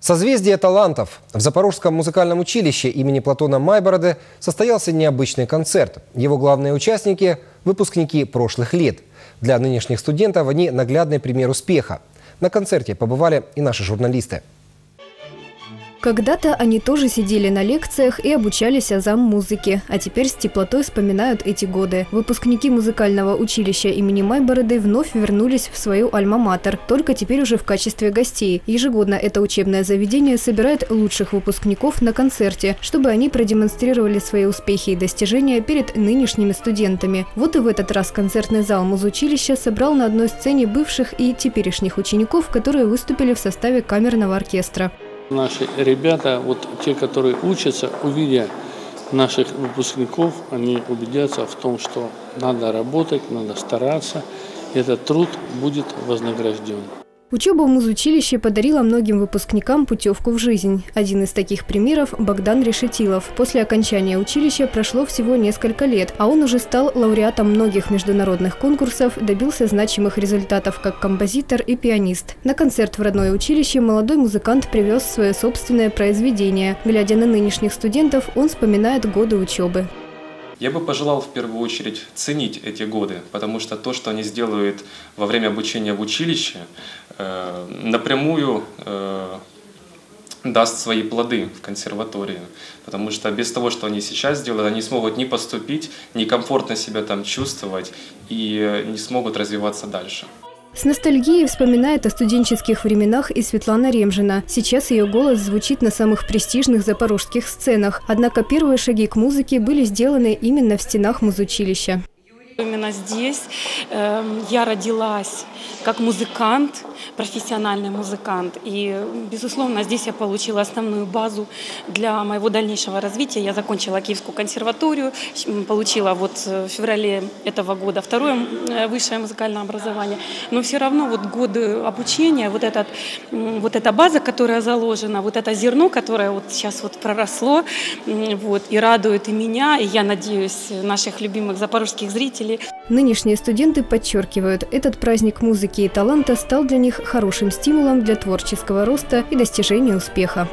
Созвездие талантов. В Запорожском музыкальном училище имени Платона Майбороды состоялся необычный концерт. Его главные участники – выпускники прошлых лет. Для нынешних студентов они наглядный пример успеха. На концерте побывали и наши журналисты. Когда-то они тоже сидели на лекциях и обучались азам музыки, а теперь с теплотой вспоминают эти годы. Выпускники музыкального училища имени Майбороды вновь вернулись в свою альма-матер, только теперь уже в качестве гостей. Ежегодно это учебное заведение собирает лучших выпускников на концерте, чтобы они продемонстрировали свои успехи и достижения перед нынешними студентами. Вот и в этот раз концертный зал музучилища собрал на одной сцене бывших и теперешних учеников, которые выступили в составе камерного оркестра. Наши ребята, вот те, которые учатся, увидя наших выпускников, они убедятся в том, что надо работать, надо стараться, этот труд будет вознагражден. Учеба в музучилище подарила многим выпускникам путевку в жизнь. Один из таких примеров – Богдан Решетилов. После окончания училища прошло всего несколько лет, а он уже стал лауреатом многих международных конкурсов, добился значимых результатов как композитор и пианист. На концерт в родное училище молодой музыкант привез свое собственное произведение. Глядя на нынешних студентов, он вспоминает годы учебы. Я бы пожелал в первую очередь ценить эти годы, потому что то, что они сделают во время обучения в училище, э, напрямую э, даст свои плоды в консерватории. Потому что без того, что они сейчас делают, они смогут не поступить, не комфортно себя там чувствовать и не смогут развиваться дальше. С ностальгией вспоминает о студенческих временах и Светлана Ремжина. Сейчас ее голос звучит на самых престижных запорожских сценах. Однако первые шаги к музыке были сделаны именно в стенах музучилища. Именно здесь э, я родилась как музыкант, профессиональный музыкант. И, безусловно, здесь я получила основную базу для моего дальнейшего развития. Я закончила Киевскую консерваторию, получила вот в феврале этого года второе э, высшее музыкальное образование. Но все равно вот годы обучения, вот, этот, вот эта база, которая заложена, вот это зерно, которое вот сейчас вот проросло вот, и радует и меня, и я надеюсь, наших любимых запорожских зрителей. Нынешние студенты подчеркивают, этот праздник музыки и таланта стал для них хорошим стимулом для творческого роста и достижения успеха.